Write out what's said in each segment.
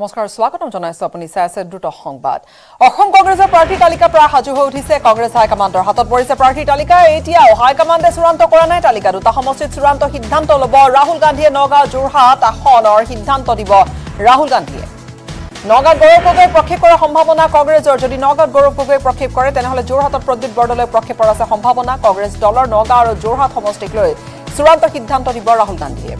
নমস্কাৰ স্বাগতম জনাইছো আপুনি চাই আছে দ্ৰুত সংবাদ। অসম কংগ্ৰেছৰ প্ৰাৰ্থী তালিকা প্ৰায় সাজু হৈ উঠিছে কংগ্ৰেছ হাইকমাণ্ডৰ হাতত পৰিছে প্ৰাৰ্থী তালিকা। এতিয়াও হাইকমাণ্ডে চূড়ান্ত কৰা নাই তালিকা দুটা সমষ্টিত চূড়ান্ত সিদ্ধান্ত ল'ব। ৰাহুল গান্ধীয়ে নগাঁও যোৰহাট আসনৰ সিদ্ধান্ত দিব। ৰাহুল গান্ধীয়ে। নগাঁৱত গৌৰৱ গগৈ প্ৰক্ষেপ কৰাৰ সম্ভাৱনা কংগ্ৰেছৰ। যদি নগাঁৱত গৌৰৱ গগৈ প্ৰক্ষেপ কৰে তেনেহ'লে যোৰহাটত প্ৰদ্যুৎ বৰদলৈ প্ৰক্ষেপৰ আছে সম্ভাৱনা। কংগ্ৰেছ দলৰ নগাঁও আৰু যোৰহাট সমষ্টিক লৈ চূড়ান্ত সিদ্ধান্ত দিব ৰাহুল গান্ধীয়ে।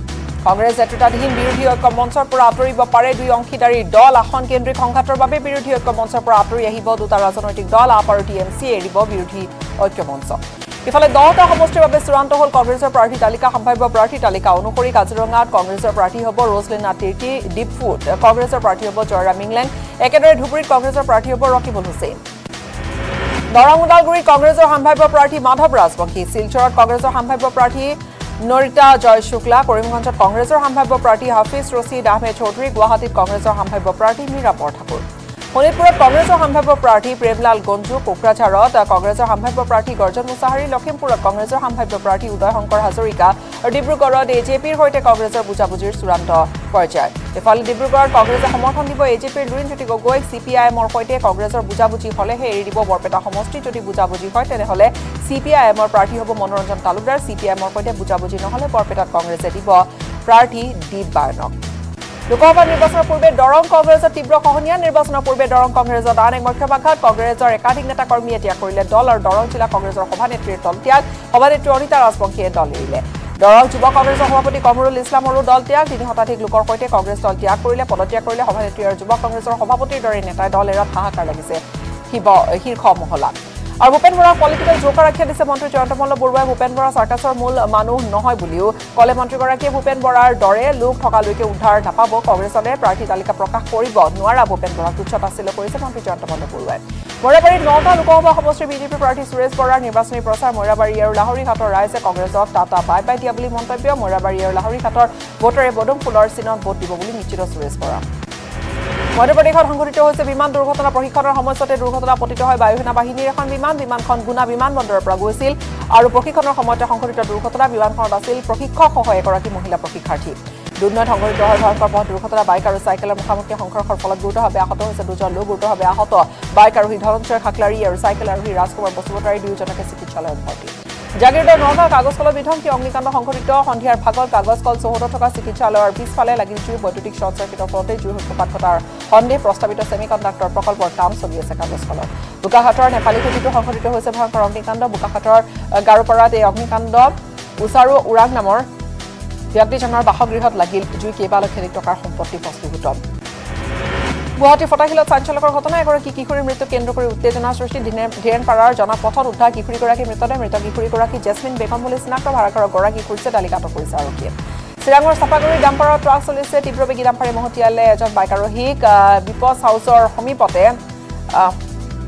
কংগ্ৰেছ নেতৃত্বাধীন বিৰোধী ঐক্য মঞ্চৰ পৰা আঁতৰিব পাৰে দুই অংশীদাৰী দল। আসন কেন্দ্ৰিক সংঘাতৰ বাবে বিৰোধী ঐক্য মঞ্চৰ পৰা আঁতৰি আহিব দুটা ৰাজনৈতিক দল। আপ আৰু টি এম চি এৰিব বিৰোধী ঐক্য মঞ্চ। ইফালে দহটা সমষ্টিৰ বাবে চূড়ান্ত হ'ল কংগ্ৰেছৰ প্ৰাৰ্থী তালিকা। সম্ভাৱ্য প্ৰাৰ্থী তালিকা অনুসৰি কাজিৰঙাত কংগ্ৰেছৰ প্ৰাৰ্থী হ'ব ৰজলিনা তিৰ্কি ডিপফুট কংগ্ৰেছৰ প্ৰাৰ্থী হ'ব জয়ৰাম ইংলেণ্ড। একেদৰে ধুবুৰীত কংগ্ৰেছৰ প্ৰাৰ্থী হ'ব ৰকিবুল হুছেইন। দৰং ওদালগুৰিত কংগ্ৰেছৰ সম্ভাৱ্য প্ৰাৰ্থী মাধৱ ৰাজবংশী। শিলচৰত কংগ্ৰেছৰ সম্ভাৱ্য প্ৰাৰ্থী নৰিতা জয় শুক্লা কৰিমগঞ্জত কংগ্ৰেছৰ সম্ভাৱ্য প্ৰাৰ্থী হাফিজ ৰছিদ আহমেদ চৌধুৰী গুৱাহাটীত কংগ্ৰেছৰ সম্ভাৱ্য প্ৰাৰ্থী মীৰা বৰঠাকুৰ। শোণিতপুৰত কংগ্ৰেছৰ সম্ভাৱ্য প্ৰাৰ্থী প্ৰেমলাল গঞ্জু কোকৰাঝাৰত কংগ্ৰেছৰ সম্ভাৱ্য প্ৰাৰ্থী গৰ্জন মুছাহাৰী লখিমপুৰত কংগ্ৰেছৰ সম্ভাৱ্য প্ৰাৰ্থী উদয় শংকৰ হাজৰিকা আৰু ডিব্ৰুগড়ত এ জে পিৰ সৈতে কংগ্ৰেছৰ বুজাবুজিৰ চূড়ান্ত পৰ্যায়। ইফালে ডিব্ৰুগড়ত কংগ্ৰেছে সমৰ্থন দিব এ জে পিৰ লুৰিণজ্যোতি গগৈক চি পি আই এমৰ সৈতে কংগ্ৰেছৰ বুজাবুজি হ'লেহে এৰি দিব বৰপেটা সমষ্টি। যদি বুজাবুজি হয় তেনেহ'লে চি পি আই এমৰ প্ৰাৰ্থী হ'ব মনোৰঞ্জন তালুকদাৰ। চি পি আই এমৰ সৈতে বুজাবুজি নহ'লে বৰপেটাত কংগ্ৰেছে দিব প্ৰাৰ্থী দীপ বায়নক লোকসভা নিৰ্বাচনৰ পূৰ্বে দৰং কংগ্ৰেছৰ তীব্ৰ খহনীয়া। নিৰ্বাচনৰ পূৰ্বে দৰং কংগ্ৰেছৰ আন এক মুখ্য ভাষাত কংগ্ৰেছৰ একাধিক নেতা কৰ্মীয়ে ত্যাগ কৰিলে দল আৰু দৰং জিলা কংগ্ৰেছৰ সভানেত্ৰীৰ দল ত্যাগ। সভানেত্ৰী অনিতা ৰাজবংশীয়ে দল এৰিলে। দৰং যুৱ কংগ্ৰেছৰ সভাপতি কমৰুল ইছলামৰো দল ত্যাগ। তিনি শতাধিক লোকৰ সৈতে কংগ্ৰেছ দল ত্যাগ কৰিলে পদত্যাগ কৰিলে। সভানেত্ৰী আৰু যুৱ কংগ্ৰেছৰ সভাপতিৰ দৰে নেতাই দল এৰাত হাহাকাৰ লাগিছে। শীৰ্ষ মহলাত। আৰু ভূপেন বৰাক পলিটিকেল জোকাৰ আখ্যা দিছে। মন্ত্ৰী জয়ন্ত মল্ল বৰুৱাই ভূপেন বৰা চাৰ্কাছৰ মূল মানুহ নহয় বুলিও ক'লে। মন্ত্ৰীগৰাকীয়ে ভূপেন বৰাৰ দৰে লোক থকালৈকে উদ্ধাৰ নাপাব। কংগ্ৰেছলে প্ৰাৰ্থী তালিকা প্ৰকাশ কৰিব নোৱাৰা ভূপেন বৰাক তুচ্ছ তাচ্ছিল্য কৰিছে মন্ত্ৰী জয়ন্ত মল্ল বৰুৱাই। মৈৰাবাৰীত নগাঁও লোকসভা সমষ্টিৰ বিজেপি প্ৰাৰ্থী সুৰেশ বৰাৰ নিৰ্বাচনী প্ৰচাৰ মৈৰাবাৰী আৰু লাহৰীঘাটৰ ৰাইজে কংগ্ৰেছক টাটা বাই বাই দিয়া বুলি মন্তব্য। মৈৰাবাৰী আৰু লাহৰীঘাটৰ ভোটাৰে বদুম ফুলৰ চিনত ভোট দিব বুলি নিশ্চিত সুৰেশ বৰা। মধ্যপ্ৰদেশত সংঘটিত হৈছে বিমান দুৰ্ঘটনা প্ৰশিক্ষণৰ সময়ছোৱাতে দুৰ্ঘটনা পতিত হয় বায়ুসেনা বাহিনীৰ এখন বিমান বিমানখন গুণা বিমানবন্দৰৰ পৰা গৈছিল আৰু প্ৰশিক্ষণৰ সময়তে সংঘটিত দুৰ্ঘটনা বিমানখনত আছিল প্ৰশিক্ষকসহ এগৰাকী মহিলা প্ৰশিক্ষাৰ্থী। দুৰ্নৈত সংঘটিত হয় ভয়ংকৰ পথ দুৰ্ঘটনা বাইক আৰু চাইকেলৰ মুখামুখি সংঘৰ্ষৰ ফলত গুৰুতৰভাৱে আহত হৈছে দুজন লোক গুৰুতৰভাৱে আহত বাইক আৰোহী ধনঞ্জয় খাকলাৰী আৰু চাইকেল আৰোহী ৰাজকুমাৰ বসুমতাৰী দুয়োজনকে চিকিৎসালয়ত ভৰ্তি। জাগিৰোডৰ নগাঁও কাগজ কলত বিধ্বংসী অগ্নিকাণ্ড সংঘটিত। সন্ধিয়াৰ ভাগত কাগজ কল চৌহদত থকা চিকিৎসালয়ৰ পিছফালে লাগিল জুই বৈদ্যুতিক শ্বৰ্ট চাৰ্কিটৰ ফলতে জুইৰ সূত্ৰপাত ঘটাৰ সন্দেহ প্ৰস্তাৱিত ছেমি কণ্ডাক্টৰ প্ৰকল্পৰ কাম চলি আছে কাগজ কলত বোকাখাটৰ নেপালী খুঁটিতো সংঘটিত হৈছে। ভয়ংকৰ অগ্নিকাণ্ড। বোকাখাটৰ গাৰোপাৰাত এই অগ্নিকাণ্ড উচাৰু ওৰাং নামৰ ব্যক্তিজনৰ বাসগৃহত লাগিল। জুই কেইবা লক্ষাধিক টকাৰ সম্পত্তি ভস্মীভূত গুৱাহাটীৰ ফটাশিলত চাঞ্চলকৰ ঘটনা এগৰাকী কিশোৰীৰ মৃত্যু কেন্দ্ৰ কৰি উত্তেজনা সৃষ্টি। ধীৰেণ পাৰাৰ জনাপথত উদ্ধাৰ কিশোৰীগৰাকীৰ মৃতদেহ মৃত কিশোৰীগৰাকী জেছমিন বেগম বুলি চিনাক্ত ভাড়াঘৰৰ গৰাকী খুৰ্ছে তালিকাত কৰিছে আৰক্ষীয়ে। চিৰাঙৰ চাপাগুৰি ডাম্পাৰৰ ট্ৰাক চলিছে। তীব্ৰবেগী ডাম্পাৰে মহতিয়ালে এজন বাইক আৰোহীক বিপছ হাউচৰ সমীপতে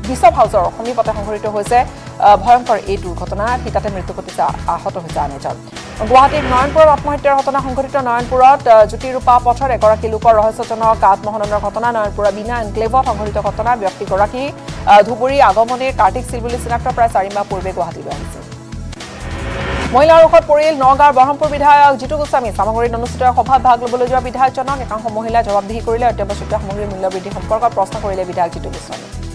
বিশ্বপ হাউচৰ সমীপতে সংঘটিত হৈছে। ভয়ংকৰ এই দুৰ্ঘটনা সি তাতে মৃত্যু ঘটিছে আহত হৈছে আন এজন। গুৱাহাটীৰ নয়নপুৰত আত্মহত্যাৰ ঘটনা সংঘটিত। নয়নপুৰত জ্যোতিৰূপা পথত এগৰাকী লোকৰ ৰহস্যজনক আত্মহননৰ ঘটনা। নয়নপুৰৰ বিনা এনক্লেভত সংঘটিত ঘটনা। ব্যক্তিগৰাকী ধুবুৰী আগমনিৰ কাৰ্তিক চিল বুলি চিনাক্ত প্ৰায় চাৰি মাহ পূৰ্বে গুৱাহাটীলৈ আহিছিল। মহিলাৰ ৰোষত পৰিল নগাঁৱৰ ব্ৰহ্মপুৰ বিধায়ক জিতু গোস্বামী। চামগুৰিত অনুষ্ঠিত সভাত ভাগ ল'বলৈ যোৱা বিধায়কজনক একাংশ মহিলাই জবাবদিহি কৰিলে। অত্যাৱশ্যকীয় সামগ্ৰীৰ মূল্যবৃদ্ধি সম্পৰ্কত প্ৰশ্ন কৰিলে বিধায়ক জিতু গোস্বামী।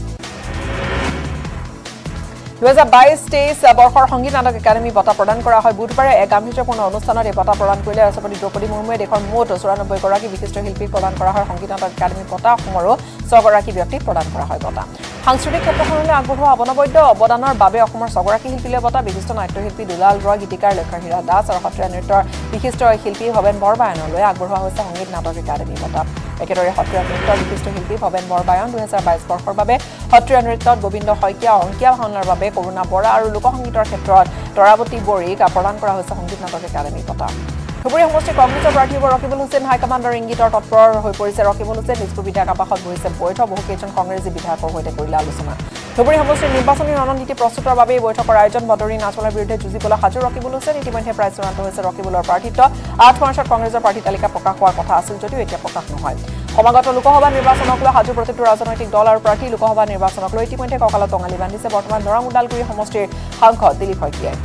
দুহেজাৰ বাইছ তেইছ বৰ্ষৰ সংগীত নাটক একাডেমী বঁটা প্ৰদান কৰা হয়। বুধবাৰে এক গাম্ভীৰ্যপূৰ্ণ অনুষ্ঠানত এই বঁটা প্ৰদান কৰিলে ৰাষ্ট্ৰপতি দ্ৰৌপদী মুৰ্মুৱে দেশৰ মুঠ চৌৰানব্বৈগৰাকী বিশিষ্ট শিল্পীক প্ৰদান কৰা হয়। সংগীত নাটক একাডেমী বঁটা অসমৰো ছগৰাকী ব্যক্তিক প্ৰদান কৰা হয় বঁটা। সাংস্কৃতিক ক্ষেত্ৰখনলৈ আগবঢ়োৱা অৱনবদ্য অৱদানৰ বাবে অসমৰ ছগৰাকী শিল্পীলৈ বঁটা বিশিষ্ট নাট্যশিল্পী দুলাল ৰয় গীতিকাৰ লক্ষ্যহীৰা দাস আৰু সত্ৰীয়া নৃত্যৰ বিশিষ্ট শিল্পী ভৱেন বৰবায়নলৈ আগবঢ়োৱা হৈছে সংগীত নাটক একাডেমী বঁটা। একেদৰে সত্ৰীয়া নৃত্যৰ বিশিষ্ট শিল্পী ভৱেন বৰবায়ন দুহেজাৰ বাইছ বৰ্ষৰ বাবে সত্ৰীয়া নৃত্যত গোবিন্দ শইকীয়া অংকীয়া ভাওনাৰ বাবে কৰুণা বৰা আৰু লোকসংগীতৰ ক্ষেত্ৰত তৰাৱতী বড়ীক প্ৰদান কৰা হৈছে সংগীত নাটক একাডেমী বঁটা। ধুবুৰী সমষ্টিৰ কংগ্ৰেছৰ প্ৰাৰ্থী হ'ব ৰকিবুল হুছেইন। হাইকমাণ্ডৰ ইংগিতৰ তৎপৰ হৈ পৰিছে ৰকিবুল হুছেইন। নিজপুৰ বিধায়ক আৱাসত বহিছে বৈঠক। বহুকেইজন কংগ্ৰেছী বিধায়কৰ সৈতে কৰিলে আলোচনা। ধুবুৰী সমষ্টিৰ নিৰ্বাচনী ৰণনীতি প্ৰস্তুতৰ বাবে এই বৈঠকৰ আয়োজন। বদৰী নাচলৰ বিৰুদ্ধে যুঁজিবলৈ সাজু ৰকিবুল হুছেইন। ইতিমধ্যে প্ৰায় চূড়ান্ত হৈছে ৰকিবুলৰ প্ৰাৰ্থিত্ব। আঠ মাৰ্চত কংগ্ৰেছৰ প্ৰাৰ্থী তালিকা প্ৰকাশ হোৱাৰ কথা আছিল যদিও এতিয়া প্ৰকাশ নহয়। সমাগত লোকসভা নিৰ্বাচনক লৈ সাজু প্ৰতিটো ৰাজনৈতিক দল আৰু প্ৰাৰ্থী লোকসভা নিৰ্বাচনক লৈ ইতিমধ্যে কঁকালত টঙালি বান্ধিছে। বৰ্তমান নৰাং ওদালগুৰি সমষ্টিৰ সাংসদ দিলীপ শইকীয়াই।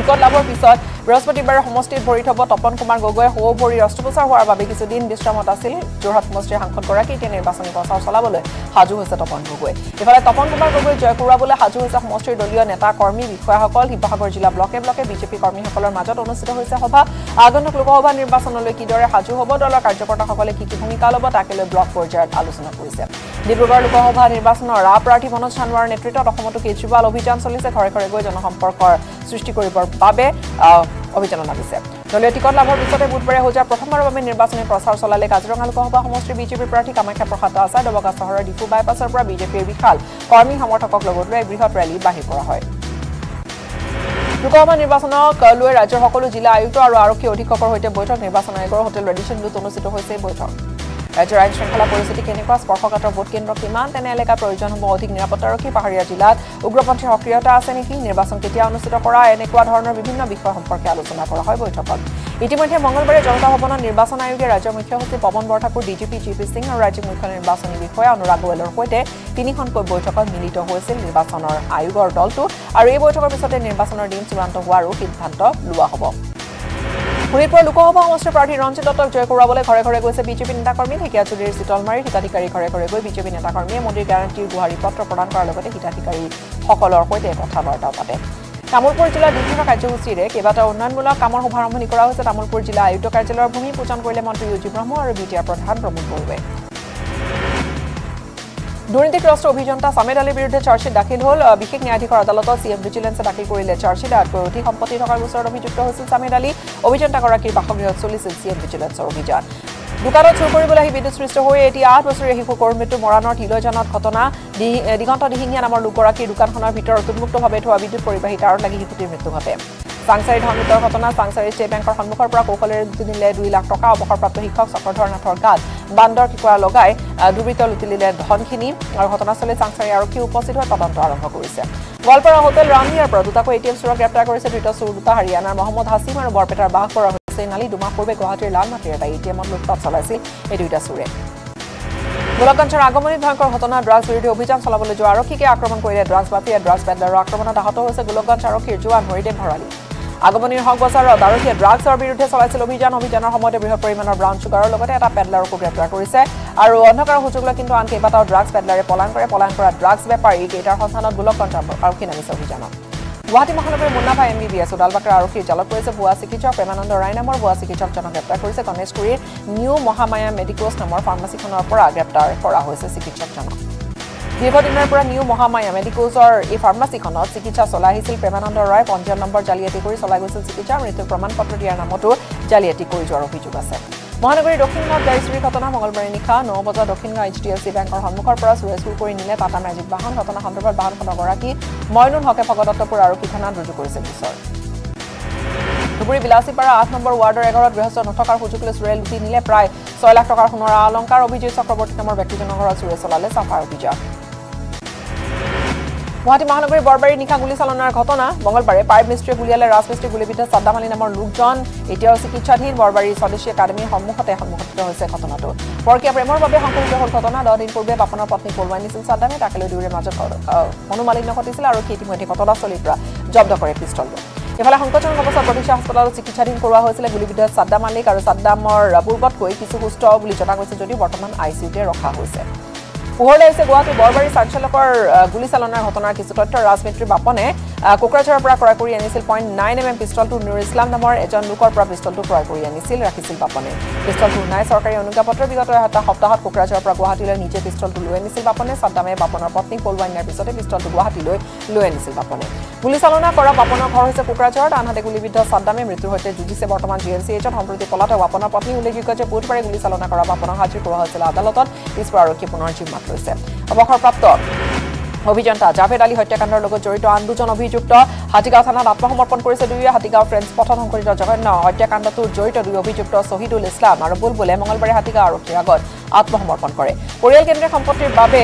টিকট লাভৰ পিছত বৃহস্পতিবাৰে সমষ্টিত ভৰি থব তপন কুমাৰ গগৈয়ে সৌ ভৰি অস্ত্ৰোপচাৰ হোৱাৰ বাবে কিছুদিন বিশ্ৰামত আছিল। যোৰহাট সমষ্টিৰ সাংসদগৰাকী এতিয়া নিৰ্বাচনী প্ৰচাৰ চলাবলৈ সাজু হৈছে তপন গগৈ। ইফালে তপন কুমাৰ গগৈ জয় কৰোৱাবলৈ সাজু হৈছে সমষ্টিৰ দলীয় নেতা কৰ্মী বিষয়াসকল। শিৱসাগৰ জিলা ব্লকে ব্লকে বিজেপি কৰ্মীসকলৰ মাজত অনুষ্ঠিত হৈছে সভা। আগন্তুক লোকসভা নিৰ্বাচনলৈ কিদৰে সাজু হ'ব দলৰ কাৰ্যকৰ্তাসকলে কি কি ভূমিকা ল'ব তাকে লৈ ব্লক পৰ্যায়ত আলোচনা কৰিছে। ডিব্ৰুগড় লোকসভা নিৰ্বাচনৰ ৰা প্ৰাৰ্থী মনোজ চানৱাৰৰ নেতৃত্বত অসমতো কেজৰিৱাল অভিযান চলিছে ঘৰে ঘৰে গৈ জনসম্পৰ্কৰ সৃষ্টি কৰিবৰ বাবে অভিযানত নামিছে দলীয় টিকট লাভৰ পিছতে বুধবাৰে হোজা প্ৰথমবাৰৰ বাবে নিৰ্বাচনী প্ৰচাৰ চলালে কাজিৰঙা লোকসভা সমষ্টিৰ বিজেপিৰ প্ৰাৰ্থী কামাখ্যা প্ৰসাদ দাসে দবকা চহৰৰ ডিফু বাইপাছৰ পৰা বিজেপিৰ বিশাল কৰ্মী সমৰ্থকক লগত লৈ বৃহৎ ৰেলী বাহিৰ কৰা হয়। লোকসভা নিৰ্বাচনক লৈ ৰাজ্যৰ সকলো জিলা আয়ুক্ত আৰু আৰক্ষী অধীক্ষকৰ সৈতে বৈঠক নিৰ্বাচন আয়োগৰ হোটেল ব্লুত অনুষ্ঠিত হৈছে এই বৈঠক। ৰাজ্যৰ আইন শৃংখলা পৰিস্থিতি কেনেকুৱা স্পৰ্শকাতৰ ভোটকেন্দ্ৰ কিমান তেনে এলেকাত প্ৰয়োজন হ'ব অধিক নিৰাপত্তাৰক্ষী পাহাৰীয়া জিলাত উগ্ৰপন্থীৰ সক্ৰিয়তা আছে নেকি নিৰ্বাচন কেতিয়া অনুষ্ঠিত কৰা এনেকুৱা ধৰণৰ বিভিন্ন বিষয় সম্পৰ্কে আলোচনা কৰা হয় বৈঠকত। ইতিমধ্যে মঙলবাৰে জনতা ভৱনত নিৰ্বাচন আয়োগে ৰাজ্যৰ মুখ্য সচিব Pawan Borthakur DGP G P Singh আৰু ৰাজ্যিক মুখ্য নিৰ্বাচনী বিষয়া অনুৰাগ গোৱেলৰ সৈতে তিনিখনকৈ বৈঠকত মিলিত হৈছিল নিৰ্বাচনৰ আয়োগৰ দলটো। আৰু এই বৈঠকৰ পিছতে নিৰ্বাচনৰ দিন চূড়ান্ত হোৱাৰো সিদ্ধান্ত লোৱা হ'ব। শোণিতপুৰ লোকসভা সমষ্টিৰ প্ৰাৰ্থী ৰঞ্জিত দত্তক জয় কৰোৱাবলৈ ঘৰে ঘৰে গৈছে বিজেপি নেতাকৰ্মী। ঢেকীয়াজুলিৰ চিতলমাৰীৰ হিতাধিকাৰী ঘৰে ঘৰে গৈ বিজেপি নেতাকৰ্মীয়ে মোদীৰ গেৰাণ্টিৰ গুহাৰী পত্ৰ প্ৰদান কৰাৰ লগতে হিতাধিকাৰীসকলৰ সৈতে কথা বাৰ্তাও পাতে। তামোলপুৰ জিলাৰ বিভিন্ন কাৰ্যসূচীৰে কেইবাটাও উন্নয়নমূলক কামৰ শুভাৰম্ভণি কৰা হৈছে। তামোলপুৰ জিলা আয়ুক্ত কাৰ্যালয়ৰ ভূমি পূজন কৰিলে মন্ত্ৰী ইউজি ব্ৰহ্ম আৰু বি টি আৰ প্ৰধান প্ৰমোদ বড়োৱে দুৰ্নীতিগ্ৰস্ত অভিযন্তা সামেদ আলীৰ বিৰুদ্ধে চাৰ্জশ্বিট দাখিল হ'ল। বিশেষ ন্যায়াধীশৰ আদালতত চি এম ভিজিলেন্সে দাখিল কৰিলে চাৰ্জশ্বিট আতকৈ অধিক সম্পত্তি থকাৰ গোচৰত অভিযুক্ত হৈছিল সামেদ আলী। অভিযন্তাগৰাকীৰ বাসগৃহত চলিছিল চি এম ভিজিলেন্সৰ অভিযান। দোকানত চুৰ কৰিবলৈ আহি বিদ্যুৎ সৃষ্ট হৈ এতিয়া আঠ বছৰীয়া শিশু কৰুণ মৃত্যু মৰাণৰ তিলয়জানত ঘটনা। দিগন্ত দিহিঙীয়া নামৰ লোকগৰাকীৰ দোকানখনৰ ভিতৰত উন্মুক্তভাৱে থোৱা বিদ্যুৎ পৰিবাহী তাঁৰত লাগি শিশুটিৰ মৃত্যু ঘটে। চাংচাৰী ধৰ্মিতৰ ঘটনা চাংচাৰী ষ্টেট বেংকৰ সন্মুখৰ পৰা কৌশলেৰে নিলে দুই লাখ টকা অৱসৰপ্ৰাপ্ত শিক্ষক চক্ৰধৰ নাথৰ গাত। বান্দৰ কিকৰা লগাই দুৰ্বৃত্ত লুটি নিলে ধনখিনি আৰু ঘটনাস্থলীত চাংচাৰী আৰক্ষী উপস্থিত হৈ তদন্ত আৰম্ভ কৰিছে। গোৱালপাৰা হোটেল ৰামিয়াৰ পৰা দুটাকৈ এ টি এম চোৰক গ্ৰেপ্তাৰ কৰিছে ধৃত চোৰ দুটা। হাৰিয়ানাৰ মহম্মদ হাছিম আৰু বৰপেটাৰ বাস কৰা হৈছে নালি দুমাহ পূৰ্বে গুৱাহাটীৰ লালমাটিৰ এটা এ টি এমত লুটপাট চলাইছিল এই দুয়োটা চোৰে। গোলকগঞ্জৰ আগমনিত ভয়ংকৰ ঘটনা ড্ৰাগছ বিৰোধী অভিযান চলাবলৈ যোৱা আৰক্ষীকে আক্ৰমণ কৰিলে ড্ৰাগছ মাফিয়া ড্ৰাগছ পেডলাৰৰ আক্ৰমণত আহত হৈছে গোলকগঞ্জ আৰক্ষীৰ জোৱান হৰিদেৱ ভৰালী। আগমনিৰ হক বজাৰত আৰক্ষীয়ে ড্ৰাগছৰ বিৰুদ্ধে চলাইছিল অভিযান। অভিযানৰ সময়তে বৃহৎ পৰিমাণৰ ব্ৰাউন চুগাৰৰ লগতে এটা পেডলাৰকো গ্ৰেপ্তাৰ কৰিছে। আৰু অন্ধকাৰৰ সুযোগ লৈ কিন্তু আন কেইবাটাও ড্ৰাগছ পেডলাৰে পলায়ন কৰে। পলায়ন কৰা ড্ৰাগছ বেপাৰী কেইটাৰ সন্ধানত গোলকগঞ্জ আৰক্ষী নামিছে অভিযানত। গুৱাহাটী মহানগৰীৰ Munnabhai M B B S ওদালবাকাৰ আৰক্ষীৰ জালত পৰিছে ভুৱা চিকিৎসক। প্ৰেমানন্দ ৰায় নামৰ ভুৱা চিকিৎসকজনক গ্ৰেপ্তাৰ কৰিছে। গণেশগুৰিৰ নিউ মহামায়া মেডিকোজ নামৰ ফাৰ্মাচীখনৰ পৰা গ্ৰেপ্তাৰ কৰা হৈছে চিকিৎসকজনক দীৰ্ঘদিনৰ পৰা নিউ মহামায়া মেডিকোজৰ এই ফাৰ্মাচীখনত চিকিৎসা চলাই আহিছিল। প্ৰেমানন্দ ৰয় পঞ্জীয়ন নম্বৰ জালিয়াতি কৰি চলাই গৈছিল চিকিৎসা। মৃত্যুৰ প্ৰমাণ পত্ৰ দিয়াৰ নামতো জালিয়াতি কৰি যোৱাৰ অভিযোগ আছে। মহানগৰীৰ দক্ষিণ গাঁৱত গাড়ী চুৰিৰ ঘটনা মঙলবাৰে নিশা ন বজাত দক্ষিণ গাঁও এইচ ডি এফ চি বেংকৰ সন্মুখৰ পৰা চুৰে চুৰ কৰি নিলে টাটা মেজিক বাহন। ঘটনা সন্দৰ্ভত বাহনখনৰ গৰাকী মইনুল হকে ভগদত্তপুৰ আৰক্ষী থানাত ৰুজু কৰিছে গোচৰ ধুবুৰী বিলাচীপাৰা আঠ নম্বৰ ৱাৰ্ডৰ এঘৰত গৃহস্থ নথকাৰ সুযোগ লৈ চুৰে লুটি নিলে প্ৰায় ছয় লাখ টকাৰ সোণৰ অলংকাৰ অভিজিত চক্ৰৱৰ্তী নামৰ ব্যক্তিজনৰ ঘৰত চুৰে চলালে চাফাৰ অভিযান। গুৱাহাটী মহানগৰীৰ বৰবাৰীৰ নিশা গুলীচালনাৰ ঘটনা। মঙলবাৰে পাইপ মিস্ত্ৰীয়ে গুলীয়ালে ৰাজমিস্ত্ৰী গুলীবিদ্ধ চাদ্দাম আলী নামৰ লোকজন। এতিয়াও চিকিৎসাধীন বৰবাৰীৰ স্বদেশী একাডেমীৰ সন্মুখতে সন্মুখত হৈছে ঘটনাটো। পৰকীয়া প্ৰেমৰ বাবে সংঘটিত হ'ল ঘটনা। দহ দিন পূৰ্বে পাপনৰ পত্নী পলুৱাই নিছিল চাদ্দামে তাকে লৈ দুয়োৰে মাজত মনোমালিন্য ঘটিছিল আৰু সি ইতিমধ্যে ঘটনাস্থলীৰ পৰা জব্দ কৰে পিষ্টলটো। ইফালে সংকটজনক অৱস্থাত প্ৰতিষ্ঠা হাস্পতালত চিকিৎসাধীন কৰোৱা হৈছিলে গুলীবিদ্ধ চাদ্দাম আলীক আৰু চাদ্দামৰ পূৰ্বতকৈ কিছু সুস্থ বুলি জনা গৈছে যদিও বৰ্তমান আই চি ইউতে ৰখা হৈছে। পোহৰলৈ আহিছে গুৱাহাটী বৰবাৰী চাঞ্চলকৰ গুলীচালনাৰ ঘটনাৰ কিছু তথ্য ৰাজমিত্ৰী বাপনে কোকৰাঝাৰৰ পৰা ক্ৰয় কৰি আনিছিল পইণ্ট নাইন এম এম পিষ্টলটো নুৰ ইছলাম নামৰ এজন লোকৰ পৰা পিষ্টলটো ক্ৰয় কৰি আনিছিল ৰাখিছিল বাপনে। পিষ্টলটোৰ নাই চৰকাৰী অনুজ্ঞাপত্ৰ বিগত এটা সপ্তাহত কোকৰাঝাৰৰ পৰা গুৱাহাটীলৈ নিজে পিষ্টলটো লৈ আনিছিল বাপনে। চাদ্দামে বাপনৰ পত্নীক পলুৱাই নিয়াৰ পিছতে পিষ্টলটো গুৱাহাটীলৈ লৈ আনিছিল বাপনে। গুলীচালনা কৰা বাপনৰ ঘৰ হৈছে কোকৰাঝাৰত। আনহাতে গুলীবিদ্ধ চাদ্দামে মৃত্যুৰ সৈতে যুঁজিছে। বৰ্তমান জি এম চি এইচত সম্প্ৰতি পলাতক বাপনৰ পত্নী। উল্লেখযোগ্য যে বুধবাৰে গুলীচালনা কৰা বাপনক হাজিৰ কৰোৱা হৈছিল আদালতত। পিছপৰা আৰক্ষীয়ে পুনৰ জিম্মাত লৈছে। অৱসৰপ্ৰাপ্ত অভিযন্তা জাভেদ আলী হত্যাকাণ্ডৰ লগত জড়িত আন দুজন অভিযুক্ত। হাতীগাঁও থানাত আত্মসমৰ্পণ কৰিছে দুয়োৱে হাতীগাঁও ফ্ৰেণ্ডছ পথত সংঘটিত জঘন্য হত্যাকাণ্ডটোত জড়িত দুই অভিযুক্ত শ্বহীদুল ইছলাম আৰু বুলবুলে মঙলবাৰে হাতীগাঁও আৰক্ষীৰ আগত আত্মসমৰ্পণ কৰে। পৰিয়াল কেন্দ্ৰীয় সম্পত্তিৰ বাবে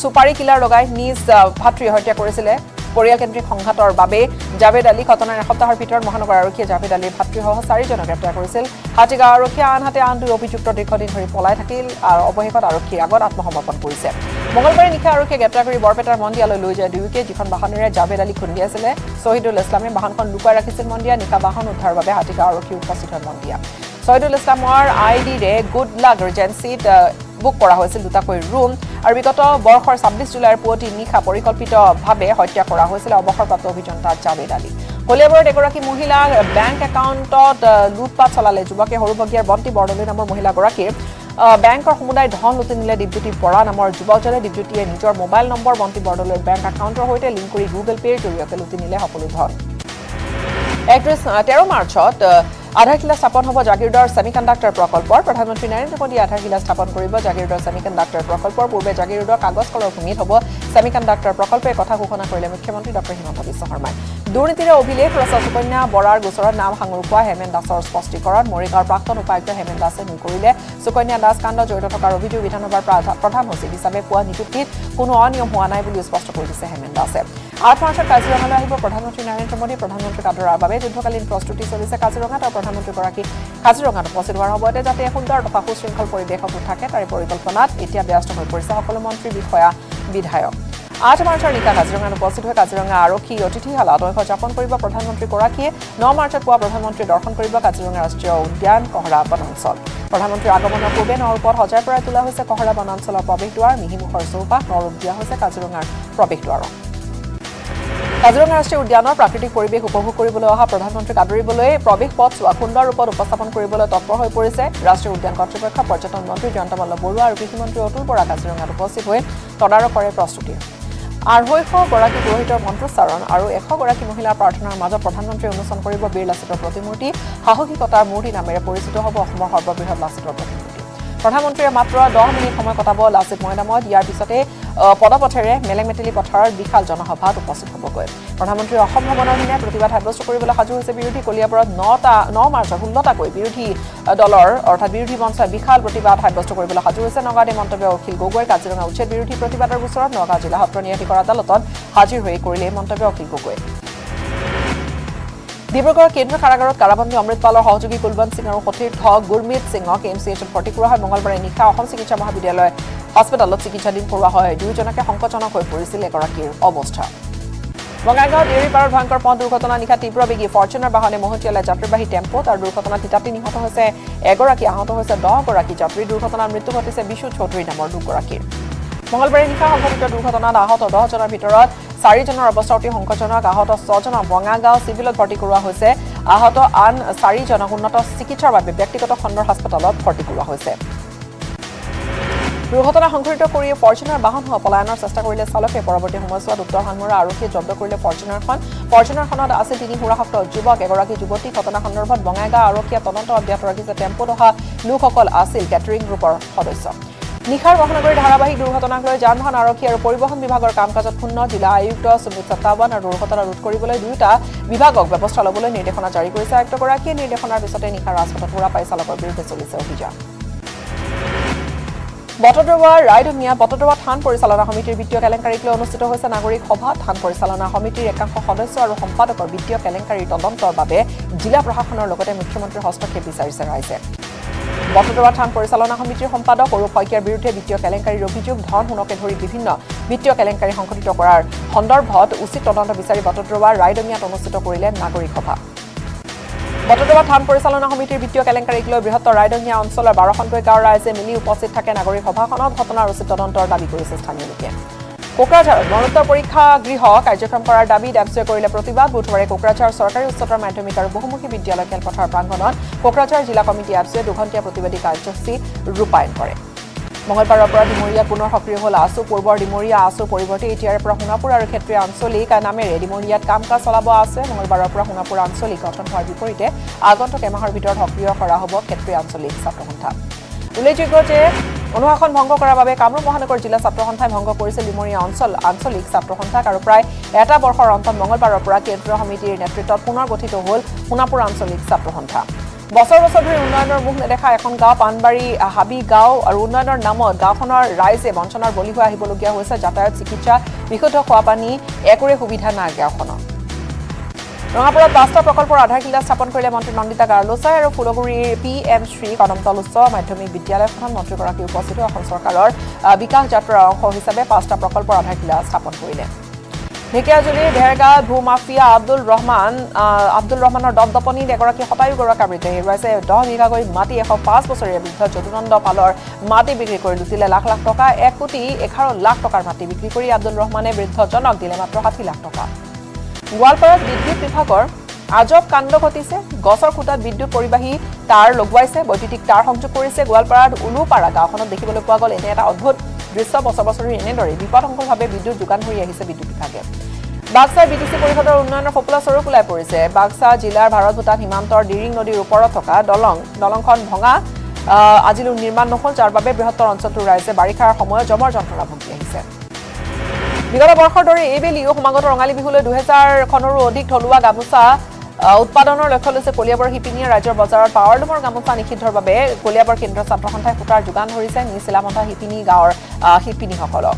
চুপাৰী কিলাৰ লগাই নিজ ভাতৃয়ে হত্যা কৰিছিলে। পৰিয়ালকেন্দ্ৰিক সংঘাতৰ বাবে জাভেদ আলী ঘটনাৰ এসপ্তাহৰ ভিতৰত মহানগৰ আৰক্ষীয়ে জাভেদ আলীৰ ভাতৃসহ চাৰিজনক গ্ৰেপ্তাৰ কৰিছিল। হাতীগাঁও আৰক্ষীয়ে আনহাতে আন দুই অভিযুক্ত দীৰ্ঘদিন ধৰি পলাই থাকিল আৰু অৱশেষত আৰক্ষীৰ আগত আত্মসমৰ্পণ কৰিছে। মঙলবাৰে নিশা আৰক্ষীয়ে গ্ৰেপ্তাৰ কৰি বৰপেটাৰ মন্দিয়ালৈ লৈ যায় দুয়োকে যিখন বাহনেৰে জাভেদ আলী খুন্দিয়াইছিলে শ্বহীদুল ইছলামে বাহনখন লুকুৱাই ৰাখিছিল মন্দিয়া নিশা বাহন উদ্ধাৰৰ বাবে হাতীগাঁও আৰক্ষী উপস্থিত হয় মন্দিয়া। শ্বহীদুল ইছলামৰ আই ডিৰে গুড লাক ৰিজেঞ্চিত বুক কৰা হৈছিল দুটাকৈ ৰুম আৰু বিগত বৰ্ষৰ ছাব্বিছ জুলাইৰ পুৱতি নিশা পৰিকল্পিতভাৱে হত্যা কৰা হৈছিল অৱসৰপ্ৰাপ্ত অভিযন্তা জাভেদ আলী। কলিয়াবৰত এগৰাকী মহিলাৰ বেংক একাউণ্টত লুটপাট চলালে। যুৱকে সৰুভগীয়াৰ বন্তি বৰদলৈ নামৰ মহিলাগৰাকীৰ বেংকৰ সমুদায় ধন লুটি নিলে দীপজ্যোতি বৰা নামৰ যুৱকজনে দীপজ্যোতিয়ে নিজৰ মোবাইল নম্বৰ বন্তি বৰদলৈৰ বেংক একাউণ্টৰ সৈতে লিংক কৰি গুগল পে'ৰ জৰিয়তে লুটি নিলে সকলো ধন। একত্ৰিছ তেৰ মাৰ্চত আধাৰশিলা স্থাপন হ'ব জাগিৰোডৰ ছেমি কণ্ডাক্টৰ প্ৰকল্পৰ। প্ৰধানমন্ত্ৰী নৰেন্দ্ৰ মোদীয়ে আধাৰশিলা স্থাপন কৰিব জাগিৰোডৰ ছেমি কণ্ডাক্টৰ প্ৰকল্পৰ। পূৰ্বে জাগিৰোডৰ কাগজ কলৰ ভূমিত হ'ব ছেমি কণ্ডাক্টৰ প্ৰকল্পে কথা ঘোষণা কৰিলে মুখ্যমন্ত্ৰী ডক্টৰ হিমন্ত বিশ্ব শৰ্মাই। দুৰ্নীতিৰে অভিলেখ ৰচা সুকন্যা বৰাৰ গোচৰত নাম খোৱা হেমেন দাসৰ স্পষ্টীকৰণ। মৰিগাঁৱৰ প্ৰাক্তন উপায়ুক্ত হেমেন দাসে নুই কৰিলে। সুকন্যা দাস কাণ্ড জড়িত থকাৰ অভিযোগ বিধানসভাৰ প্ৰধান সচিব হিচাপে পোৱা নিযুক্তিত কোনো অনিয়ম হোৱা নাই বুলিও স্পষ্ট কৰি দিছে হেমেন দাসে। আঠ মাৰ্চত কাজিৰঙালৈ আহিব প্ৰধানমন্ত্ৰী নৰেন্দ্ৰ মোদী। প্ৰধানমন্ত্ৰীক আদৰাৰ বাবে যুদ্ধকালীন প্ৰস্তুতি চলিছে কাজিৰঙাত আৰু প্ৰধানমন্ত্ৰীগৰাকী কাজিৰঙাত উপস্থিত হোৱাৰ সময়তে যাতে সুন্দৰ তথা সুশৃংখল পৰিৱেশ থাকে তাৰে পৰিকল্পনাত এতিয়া ব্যস্ত হৈ পৰিছে সকলো মন্ত্ৰী বিষয়া বিধায়ক। আঠ মাৰ্চৰ নিশা কাজিৰঙাত উপস্থিত হৈ কাজিৰঙা আৰক্ষী অতিথিশালাত ঐক্য যাপন কৰিব প্ৰধানমন্ত্ৰীগৰাকীয়ে ন মাৰ্চত পুৱা প্ৰধানমন্ত্ৰীয়ে দৰ্শন কৰিব কাজিৰঙা ৰাষ্ট্ৰীয় উদ্যান কহৰা বনাঞ্চল। প্ৰধানমন্ত্ৰীৰ আগমনৰ পূৰ্বে নৰ ওপৰত সজাই পৰাই তোলা হৈছে কহৰা বনাঞ্চলৰ প্ৰৱেশদ্বাৰ মিহিমুখৰ চৌপাশ নৰূপ দিয়া হৈছে কাজিৰঙাৰ প্ৰৱেশদ্বাৰক কাজিৰঙা ৰাষ্ট্ৰীয় উদ্যানৰ প্ৰাকৃতিক পৰিৱেশ উপভোগ কৰিবলৈ অহা প্ৰধানমন্ত্ৰীক আদৰিবলৈ প্ৰৱেশ পথ সুন্দৰ ৰূপত উপস্থাপন কৰিবলৈ তৎপৰ হৈ পৰিছে। ৰাষ্ট্ৰীয় উদ্যান কৰ্তৃপক্ষ পৰ্যটন মন্ত্ৰী জয়ন্ত মল্ল বৰুৱা আৰু কৃষিমন্ত্ৰী অতুল বৰা কাজিৰঙাত উপস্থিত হৈ তদাৰক কৰে প্ৰস্তুতি আঢ়ৈশগৰাকী পুৰোহিতৰ মন্ত্ৰোচ্চাৰণ আৰু এশগৰাকী মহিলাৰ প্ৰাৰ্থনাৰ মাজত প্ৰধানমন্ত্ৰীয়ে উন্মোচন কৰিব বীৰ লাচিতৰ প্ৰতিমূৰ্তি সাহসিকতাৰ মূৰ্তি নামেৰে পৰিচিত হ'ব অসমৰ সৰ্ববৃহৎ লাচিতৰ প্ৰতিমূৰ্তি। প্ৰধানমন্ত্ৰীয়ে মাত্ৰ দহ মিনিট সময় কটাব লাচিত মৈদামত। ইয়াৰ পিছতে পদপথেৰে মেলেং মেটেলি পথাৰৰ বিশাল জনসভাত উপস্থিত হ'বগৈ। প্ৰধানমন্ত্ৰীৰ অসম ভ্ৰমণৰ দিনাই প্ৰতিবাদ সাব্যস্ত কৰিবলৈ সাজু হৈছে বিৰোধী কলিয়াবৰত নটা ন মাৰ্চত ষোল্লটাকৈ বিৰোধী দলৰ অৰ্থাৎ বিৰোধী মঞ্চই বিশাল প্ৰতিবাদ সাব্যস্ত কৰিবলৈ সাজু হৈছে নগাঁৱতে মন্তব্য অখিল গগৈৰ কাজিৰঙা উচ্ছেদ বিৰোধী প্ৰতিবাদৰ গোচৰত নগাঁও জিলা সত্ৰ ন্যায়াধীশৰ আদালতত হাজিৰ হৈ কৰিলে এই মন্তব্য অখিল গগৈ ডিব্ৰুগড় কেন্দ্ৰীয় কাৰাগাৰত কাৰাবন্দী অমৃতপালৰ সহযোগী কুলবন্ত সিং আৰু সতীৰ্থ গুৰমিত সিঙক এম চি এইচত ভৰ্তি কৰোৱা হয়। মঙলবাৰে নিশা অসম চিকিৎসা মহাবিদ্যালয় হস্পিটেলত চিকিৎসাধীন কৰোৱা হয়। দুয়োজনকে সংকটজনক হৈ পৰিছিল এগৰাকীৰ অৱস্থা। বঙাইগাঁও ডেইৰী পাৰত ভয়ংকৰ পথ দুৰ্ঘটনা নিশা তীব্ৰবেগী ফৰ্চুনাৰ বাহনে মহতিয়ালে যাত্ৰীবাহী টেম্পোত আৰু দুৰ্ঘটনাত তিতাতি নিহত হৈছে এগৰাকী আহত হৈছে দহগৰাকী যাত্ৰী। দুৰ্ঘটনাত মৃত্যু ঘটিছে বিশু চৌধুৰী নামৰ দুগৰাকীৰ। মঙলবাৰে নিশা সংঘটিত দুৰ্ঘটনাত আহত দহজনৰ ভিতৰত চাৰিজনৰ অৱস্থা অতি সংকটজনক আহত ছজনক বঙাগাঁও চিভিলত ভৰ্তি কৰোৱা হৈছে। আহত আন চাৰিজনক উন্নত চিকিৎসাৰ বাবে ব্যক্তিগত খণ্ডৰ হাস্পতালত ভৰ্তি কৰোৱা হৈছে। দুৰ্ঘটনা সংঘটিত কৰি ফৰ্চুনাৰ বাহনসহ পলায়নৰ চেষ্টা কৰিলে চালকে। পৰৱৰ্তী সময়ছোৱাত উত্তৰ হানমৰা আৰক্ষীয়ে জব্দ কৰিলে ফৰ্চুনাৰখন ফৰ্চুনাৰখনত আছিল তিনি সুৰাসক্ত যুৱক এগৰাকী যুৱতী। ঘটনা সন্দৰ্ভত বঙাইগাঁও আৰক্ষীয়ে তদন্ত অব্যাহত ৰাখিছে। টেম্পোত অহা লোকসকল আছিল কেটাৰিং গ্ৰুপৰ সদস্য। নিশাৰ মহানগৰীৰ ধাৰাবাহিক দুৰ্ঘটনাক লৈ যান বাহন আৰক্ষী আৰু পৰিবহণ বিভাগৰ কাম কাজত শূন্য জিলা আয়ুক্ত সুমিত সত্তাৱান আৰু দুৰ্ঘটনা ৰোধ কৰিবলৈ দুয়োটা বিভাগক ব্যৱস্থা ল'বলৈ নিৰ্দেশনা জাৰি কৰিছে আয়ুক্তগৰাকীয়ে। নিৰ্দেশনাৰ পিছতে নিশা ৰাজপথত ঘূৰা পাই চালকৰ বিৰুদ্ধে চলিছে অভিযান। বটদ্ৰৱা ৰাইডঙীয়া বটদ্ৰৱা থান পৰিচালনা সমিতিৰ বিত্তীয় কেলেংকাৰীক লৈ অনুষ্ঠিত হৈছে নাগৰিক সভা। থান পৰিচালনা সমিতিৰ একাংশ সদস্য আৰু সম্পাদকৰ বিত্তীয় কেলেংকাৰীৰ তদন্তৰ বাবে জিলা প্ৰশাসনৰ লগতে মুখ্যমন্ত্ৰীৰ হস্তক্ষেপ বিচাৰিছে ৰাইজে। বটদ্ৰৱা থান পৰিচালনা সমিতিৰ সম্পাদক অৰূপ শইকীয়াৰ বিৰুদ্ধে বিত্তীয় কেলেংকাৰীৰ অভিযোগ ধন সোণকে ধৰি বিভিন্ন বিত্তীয় কেলেংকাৰী সংঘটিত কৰাৰ সন্দৰ্ভত উচিত তদন্ত বিচাৰি বটদ্ৰৱা ৰাইডঙীয়াত অনুষ্ঠিত কৰিলে নাগৰিক সভা। বটদ্ৰৱা থান পৰিচালনা সমিতিৰ বিত্তীয় কেলেংকাৰীক লৈ বৃহত্তৰ ৰাইডঙীয়া অঞ্চলৰ বাৰখনকৈ গাঁৱৰ ৰাইজে মিলি উপস্থিত থাকে নাগৰিক সভাখনত। ঘটনাৰ উচিত তদন্তৰ দাবী কৰিছে স্থানীয় লোকে। কোকৰাঝাৰত মৰণোত্তৰ পৰীক্ষা গৃহ কাৰ্যক্ষম কৰাৰ দাবী ডেপচুৱে কৰিলে প্ৰতিবাদ। বুধবাৰে কোকৰাঝাৰ চৰকাৰী উচ্চতৰ মাধ্যমিক আৰু বহুমুখী বিদ্যালয় খেলপথাৰ প্ৰাংগণত কোকৰাঝাৰ জিলা কমিটি এপচুৱে দুঘণ্টীয়া প্ৰতিবাদী কাৰ্যসূচী ৰূপায়ণ কৰে। মঙলবাৰৰ পৰা ডিমৰীয়াত পুনৰ সক্ৰিয় হ'ল আছু পূৰ্বৰ ডিমৰীয়া আছুৰ পৰিৱৰ্তে এতিয়াৰে পৰা সোণাপুৰ আৰু ক্ষেত্ৰীয় আঞ্চলিক নামেৰে ডিমৰীয়াত কাম কাজ চলাব আছে। মঙলবাৰৰ পৰা সোণাপুৰ আঞ্চলিক গঠন হোৱাৰ বিপৰীতে আগন্তুক এমাহৰ ভিতৰত সক্ৰিয় কৰা হ'ব ক্ষেত্ৰীয় আঞ্চলিক ছাত্ৰ সন্থা উল্লেখযোগ্য যে অনুশাসন ভংগ কৰাৰ বাবে কামৰূপ মহানগৰ জিলা ছাত্ৰ সন্থাই ভংগ কৰিছে ডিমৰীয়া অঞ্চল আঞ্চলিক ছাত্ৰ সন্থাক আৰু প্ৰায় এটা বৰ্ষৰ অন্তত মঙলবাৰৰ পৰা কেন্দ্ৰীয় সমিতিৰ নেতৃত্বত পুনৰ গঠিত হ'ল সোণাপুৰ আঞ্চলিক ছাত্ৰ সন্থা বছৰ বছৰ ধৰি উন্নয়নৰ মুখ নেদেখা এখন গাঁও পাণবাৰী হাবি গাঁও আৰু উন্নয়নৰ নামত গাঁওখনৰ ৰাইজে বঞ্চনাৰ বলি হৈ আহিবলগীয়া হৈছে যাতায়াত চিকিৎসা বিশুদ্ধ খোৱাপানী একোৰে সুবিধা নাই গাঁওখনত। ৰঙাপুৰত পাঁচটা প্ৰকল্পৰ আধাৰশিলা স্থাপন কৰিলে মন্ত্ৰী নন্দিতা গাৰ্লোচাই আৰু ফুলগুৰিৰ পি এম শ্ৰী কদমতল উচ্চ মাধ্যমিক বিদ্যালয়খনত মন্ত্ৰীগৰাকী উপস্থিত অসম চৰকাৰৰ বিকাশ যাত্ৰাৰ অংশ হিচাপে পাঁচটা প্ৰকল্পৰ আধাৰশিলা স্থাপন কৰিলে। ঢেকীয়াজুলিৰ ভেৰগাঁৱত ভূ মাফিয়া আব্দুল ৰহমান আব্দুল ৰহমানৰ দপদপনিত এগৰাকী শতায়ু গৰাকীবৃদ্ধে হেৰুৱাইছে দহ বিঘাকৈ মাটি এশ পাঁচ বছৰীয়া বৃদ্ধ যদুনন্দ পালৰ মাটি বিক্ৰী কৰি লুটিলে লাখ লাখ টকা এক কোটি এঘাৰ লাখ টকাৰ মাটি বিক্ৰী কৰি আব্দুল ৰহমানে বৃদ্ধজনক দিলে মাত্ৰ ষাঠি লাখ টকা। গোৱালপাৰাত বিদ্যুৎ বিভাগৰ আজব কাণ্ড ঘটিছে। গছৰ খুঁটাত বিদ্যুৎ পৰিবাহী তাঁৰ লগোৱাইছে। বৈদ্যুতিক তাঁৰ সংযোগ কৰিছে গোৱালপাৰাত উলুপাৰা গাঁওখনত দেখিবলৈ পোৱা গ'ল। এনে এটা অদ্ভুত দৃশ্য বছৰ বছৰি এনেদৰে বিপদসংকুলভাৱে বিদ্যুৎ যোগান ধৰি আহিছে বিদ্যুৎ বিভাগে। বাক্সাৰ বি টি চি পৰিষদৰ উন্নয়নৰ ফপোলা স্বৰূপ ওলাই পৰিছে। বাক্সা জিলাৰ ভাৰত ভূটান সীমান্তৰ ডিৰিং নদীৰ ওপৰত থকা দলং দলংখন ভঙা আজিলৈ নিৰ্মাণ নহল। যাৰ বাবে বৃহত্তৰ অঞ্চলটোৰ ৰাইজে বাৰিষাৰ সময়ত জমৰ যন্ত্ৰণা ভুগি আহিছে। বিগত বৰ্ষৰ দৰে এইবেলিও সমাগত ৰঙালী বিহুলৈ দুহেজাৰখনৰো অধিক থলুৱা গামোচা উৎপাদনৰ লক্ষ্য লৈছে কলিয়াবৰ শিপিনীয়ে ৰাজ্যৰ বজাৰত পাৱাৰলুমৰ গামোচা নিষিদ্ধৰ বাবে কলিয়াবৰ কেন্দ্ৰীয় ছাত্ৰ সন্থাই সূতাৰ যোগান ধৰিছে নিজ চিলামন্ধা শিপিনী গাঁৱৰ শিপিনীসকলক।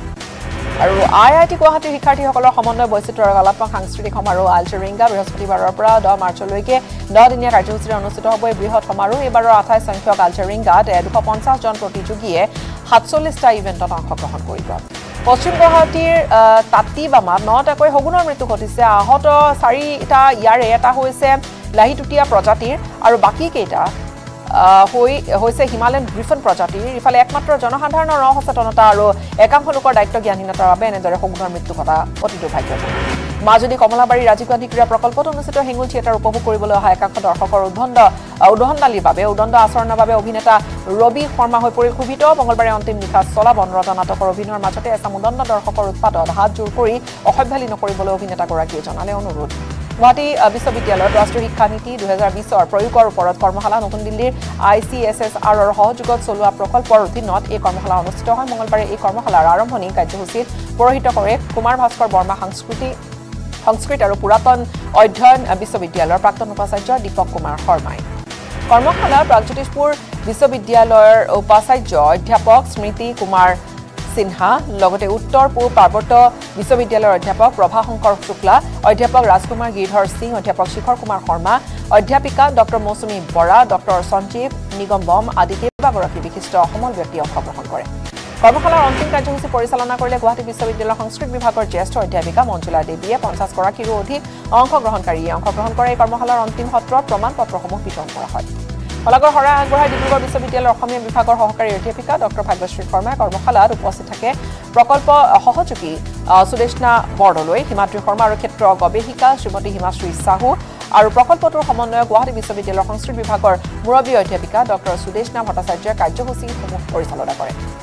আৰু আই আই টি গুৱাহাটীৰ শিক্ষাৰ্থীসকলৰ সমন্বয় বৈচিত্ৰ কলাত্মক সাংস্কৃতিক সমাৰোহ আলচেৰিংগা বৃহস্পতিবাৰৰ পৰা দহ মাৰ্চলৈকে দহদিনীয়া কাৰ্যসূচীৰে অনুষ্ঠিত হ'ব এই বৃহৎ সমাৰোহ। এইবাৰৰ আঠাইছ সংখ্যক আলচেৰিংগাত দুশ পঞ্চাছজন প্ৰতিযোগীয়ে সাতচল্লিছটা ইভেণ্টত অংশগ্ৰহণ কৰিব। পশ্চিম গুৱাহাটীৰ তাঁতিবামাত নটাকৈ শগুনৰ মৃত্যু ঘটিছে। আহত চাৰিটা ইয়াৰে এটা হৈছে লাহিটুটীয়া প্ৰজাতিৰ আৰু বাকীকেইটা হৈ হৈছে হিমালয়ান গ্ৰিফন প্ৰজাতিৰ। ইফালে একমাত্ৰ জনসাধাৰণৰ অসচেতনতা আৰু একাংশ লোকৰ দায়িত্ব জ্ঞানহীনতাৰ বাবে এনেদৰে শগুনৰ মৃত্যু ঘটা অতি দুৰ্ভাগ্যজনক মাজুলী কমলাবাৰী ৰাজীৱ গান্ধী ক্ৰীড়া প্ৰকল্পত অনুষ্ঠিত হেঙুল থিয়েটাৰ উপভোগ কৰিবলৈ অহা একাংশ দৰ্শকৰ উদ্বণ্ড উদ্বহণদালিৰ বাবে উদণ্ড আচৰণৰ বাবে অভিনেতা ৰবি শৰ্মা হৈ পৰিল ক্ষোভিত মঙলবাৰে অন্তিম নিশা চলা বনৰতা নাটকৰ অভিনয়ৰ মাজতে এচাম উদণ্ড দৰ্শকৰ উৎপাদত হাত জোৰ কৰি অসভ্যালি নকৰিবলৈ অভিনেতাগৰাকীয়ে জনালে অনুৰোধ। গুৱাহাটী বিশ্ববিদ্যালয়ত ৰাষ্ট্ৰীয় শিক্ষা নীতি দুহেজাৰ বিছৰ প্ৰয়োগৰ ওপৰত কৰ্মশালা নতুন দিল্লীৰ আই চি এছ এছ আৰৰ সহযোগত চলোৱা প্ৰকল্পৰ অধীনত এই কৰ্মশালা অনুষ্ঠিত হয়। মঙলবাৰে এই কৰ্মশালাৰ আৰম্ভণি কাৰ্যসূচীত পৌৰোহিত কৰে কুমাৰ ভাস্কৰ বৰ্মা সাংস্কৃতিক সংস্কৃত আৰু পুৰাতন অধ্যয়ন বিশ্ববিদ্যালয়ৰ প্ৰাক্তন উপাচাৰ্য দীপক কুমাৰ শৰ্মাই। কৰ্মশালাত প্ৰাগজ্যোতিষপুৰ বিশ্ববিদ্যালয়ৰ উপাচাৰ্য অধ্যাপক স্মৃতি কুমাৰ সিনহা লগতে উত্তৰ পূব পাৰ্বত্য বিশ্ববিদ্যালয়ৰ অধ্যাপক প্ৰভাশংকৰ শুক্লা অধ্যাপক ৰাজকুমাৰ গিৰধৰ সিং অধ্যাপক শিখৰ কুমাৰ শৰ্মা অধ্যাপিকা ডক্টৰ মৌচুমী বৰা ডক্টৰ সঞ্জীৱ নিগম্বম আদি কেইবাগৰাকী বিশিষ্ট সমল ব্যক্তিয়ে অংশগ্ৰহণ কৰে। কৰ্মশালাৰ অন্তিম কাৰ্যসূচী পৰিচালনা কৰিলে গুৱাহাটী বিশ্ববিদ্যালয়ৰ সংস্কৃত বিভাগৰ জ্যেষ্ঠ অধ্যাপিকা মঞ্জুলা দেৱীয়ে পঞ্চাছগৰাকীৰো অধিক অংশগ্ৰহণকাৰীয়ে অংশগ্ৰহণ কৰা এই কৰ্মশালাৰ অন্তিম সত্ৰত প্ৰমাণ পত্ৰসমূহ বিতৰণ কৰা হয়। কলাগৰ শৰাই আগবঢ়াই ডিব্ৰুগড় বিশ্ববিদ্যালয়ৰ অসমীয়া বিভাগৰ সহকাৰী অধ্যাপিকা ডক্টৰ ভাগ্যশ্ৰী শৰ্মাই কৰ্মশালাত উপস্থিত থাকে। প্ৰকল্প সহযোগী সুদেশনা বৰদলৈ হিমাদ্ৰী শৰ্মা আৰু ক্ষেত্ৰ গৱেষিকা শ্ৰীমতী হিমাশ্ৰী চাহু আৰু প্ৰকল্পটোৰ সমন্বয়ক গুৱাহাটী বিশ্ববিদ্যালয়ৰ সংস্কৃত বিভাগৰ মুৰব্বী অধ্যাপিকা ডক্টৰ সুদেশনা ভট্টাচাৰ্যই কাৰ্যসূচীসমূহ পৰিচালনা কৰে।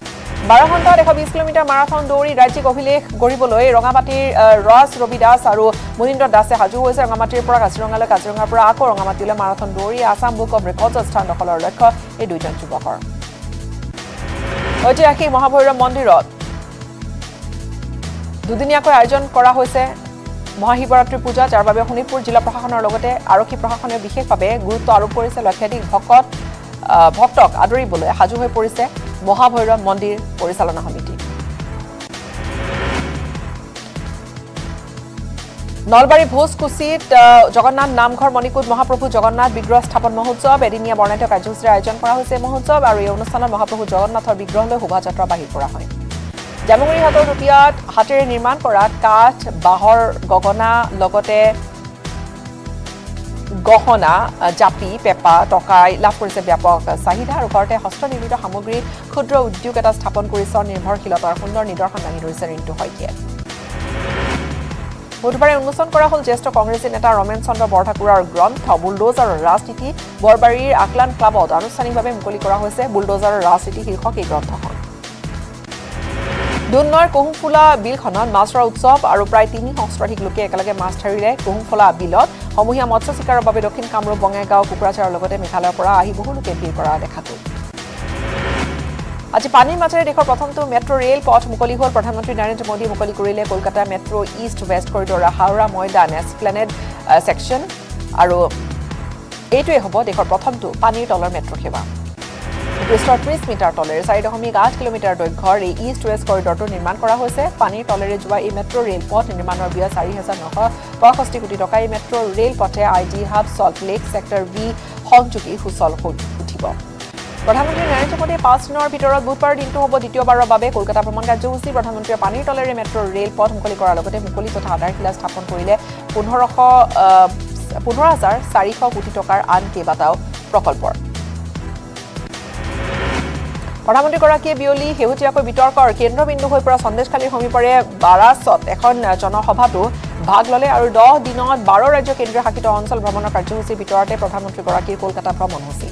বাৰ ঘণ্টাত এশ বিছ কিলোমিটাৰ মাৰাথন দৌৰি ৰাজ্যিক অভিলেখ গঢ়িবলৈ ৰঙামাটিৰ ৰাজ ৰবি দাস আৰু মুনীন্দ্ৰ দাসে সাজু হৈছে ৰঙামাটিৰ পৰা কাজিৰঙালৈ কাজিৰঙাৰ পৰা আকৌ ৰঙামাটিলৈ মাৰাথন দৌৰি আছাম বুক অব ৰেকৰ্ডছত স্থান দখলৰ লক্ষ্য এই দুইজন যুৱকৰ। ঐতিহাসিক মহাভৈৰৱ মন্দিৰত দুদিনীয়াকৈ আয়োজন কৰা হৈছে মহাশিৱৰাত্ৰি পূজা যাৰ বাবে শোণিতপুৰ জিলা প্ৰশাসনৰ লগতে আৰক্ষী প্ৰশাসনে বিশেষভাৱে গুৰুত্ব আৰোপ কৰিছে। লক্ষাধিক ভকত ভক্তক আদৰিবলৈ সাজু হৈ পৰিছে। মহাভৈৰৱ মন্দিৰ পৰিচালনা সমিতি। নলবাৰী ভোজকুচিত জগন্নাথ নামঘৰ মণিকুট মহাপ্ৰভু জগন্নাথ বিগ্ৰহ স্থাপন মহোৎসৱ। এদিনীয়া বৰ্ণাঢ্য কাৰ্যসূচীৰে আয়োজন কৰা হৈছে মহোৎসৱ আৰু এই অনুষ্ঠানত মহাপ্ৰভু জগন্নাথৰ বিগ্ৰহলৈ শোভাযাত্ৰা বাহিৰ কৰা হয়। জামুগুৰি হাটৰ ৰুপিয়াত হাতেৰে নিৰ্মাণ কৰা কাঠ বাঁহৰ গগনা লগতে গহনা জাপি পেপা টকাই লাভ কৰিছে ব্যাপক চাহিদা আৰু ঘৰতে হস্ত নিৰ্মিত সামগ্ৰী ক্ষুদ্ৰ উদ্যোগ এটা স্থাপন কৰি স্বনিৰ্ভৰশীলতাৰ সুন্দৰ নিদৰ্শন দাঙি ধৰিছে ৰিণ্টু শইকীয়াই। বুধবাৰে উন্মোচন কৰা হ'ল জ্যেষ্ঠ কংগ্ৰেছী নেতা ৰমেন চন্দ্ৰ বৰঠাকুৰৰ গ্ৰন্থ বুলডোজাৰৰ ৰাজনীতি বৰবাৰীৰ আকলান ক্লাবত আনুষ্ঠানিকভাৱে মুকলি কৰা হৈছে বুলডোজাৰৰ ৰাজনীতি শীৰ্ষক এই গ্ৰন্থখন। দুনৈৰ কুহুমফুলা বিলখনত মাছ ধৰা উৎসৱ আৰু প্ৰায় তিনি সহস্ৰাধিক লোকে একেলগে মাছ ধৰিলে। কুহুমফুলা বিলত সমূহীয়া মৎস্য চিকাৰৰ বাবে দক্ষিণ কামৰূপ বঙাইগাঁও কোকৰাঝাৰৰ লগতে মেঘালয়ৰ পৰা আহি বহু লোকে ভিৰ কৰা দেখা গ'ল আজি পানীৰ মাজেৰে দেশৰ প্ৰথমটো মেট্ৰ' ৰেল পথ মুকলি হ'ল। প্ৰধানমন্ত্ৰী নৰেন্দ্ৰ মোদীয়ে মুকলি কৰিলে Kolkata metro' east west corridor Howrah Maidan Esplanade section. আৰু এইটোৱে হ'ব দেশৰ প্ৰথমটো পানীৰ তলৰ মেট্ৰ' সেৱা। ভূপৃষ্ঠৰ ত্ৰিছ মিটাৰ তলেৰে চাৰি দশমিক আঠ কিলোমিটাৰ দৈৰ্ঘ্যৰ এই ইষ্ট ৱেষ্ট কৰিডৰটো নিৰ্মাণ কৰা হৈছে। পানীৰ তলেৰে যোৱা এই মেট্ৰ' ৰেল পথ নিৰ্মাণৰ ব্যয় চাৰি হাজাৰ নশ পঁয়ষষ্ঠি কোটি টকা। এই মেট্ৰ' ৰেল পথে I T hub Salt Lake sector B সংযোগী সুচল হৈ উঠিব। প্ৰধানমন্ত্ৰী নৰেন্দ্ৰ মোদীয়ে পাঁচ দিনৰ ভিতৰত বুধবাৰ দিনটো হ'ব দ্বিতীয়বাৰৰ বাবে কলকাতা ভ্ৰমণ কাৰ্যসূচী প্ৰধানমন্ত্ৰীয়ে পানীৰ তলেৰে মেট্ৰ' ৰেল পথ মুকলি কৰাৰ লগতে মুকলি তথা আধাৰশিলা স্থাপন কৰিলে পোন্ধৰশ পোন্ধৰ হাজাৰ চাৰিশ কোটি টকাৰ আন কেইবাটাও প্ৰকল্পৰ। প্ৰধানমন্ত্ৰীগৰাকীয়ে বিয়লি শেহতীয়াকৈ বিতৰ্কৰ কেন্দ্ৰবিন্দু হৈ পৰা সন্দেশখালীৰ সমীপৰে বাৰাছত এখন জনসভাতো ভাগ ল'লে আৰু দহ দিনত বাৰ ৰাজ্য কেন্দ্ৰীয় শাসিত অঞ্চল ভ্ৰমণৰ কাৰ্যসূচীৰ ভিতৰতে প্ৰধানমন্ত্ৰীগৰাকীৰ কলকাতা ভ্ৰমণসূচী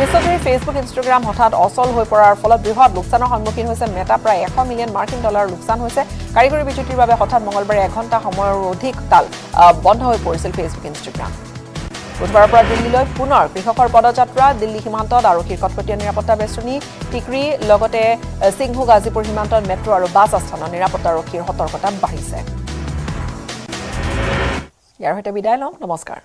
বিশ্বজুৰি ফেচবুক ইনষ্টাগ্ৰাম হঠাৎ অচল হৈ পৰাৰ ফলত বৃহৎ লোকচানৰ সন্মুখীন হৈছে মেটা প্ৰায় এশ মিলিয়ন মাৰ্কিন ডলাৰৰ লোকচান হৈছে। কাৰিকৰী বিচ্যুতিৰ বাবে হঠাৎ মঙলবাৰে এঘণ্টা সময়ৰো অধিক কাল বন্ধ হৈ পৰিছিল ফেচবুক ইনষ্টাগ্ৰাম। বুধবাৰৰ পৰা দিল্লীলৈ পুনৰ কৃষকৰ পদযাত্ৰা দিল্লী সীমান্তত আৰক্ষীৰ কটকটীয়া নিৰাপত্তা বেষ্টনী টিকৰি লগতে সিংহু গাজীপুৰ সীমান্তত মেট্ৰ' আৰু বাছ আস্থানত নিৰাপত্তাৰক্ষীৰ সতৰ্কতা বাঢ়িছে। ইয়াৰ সৈতে বিদায় ল'ম নমস্কাৰ।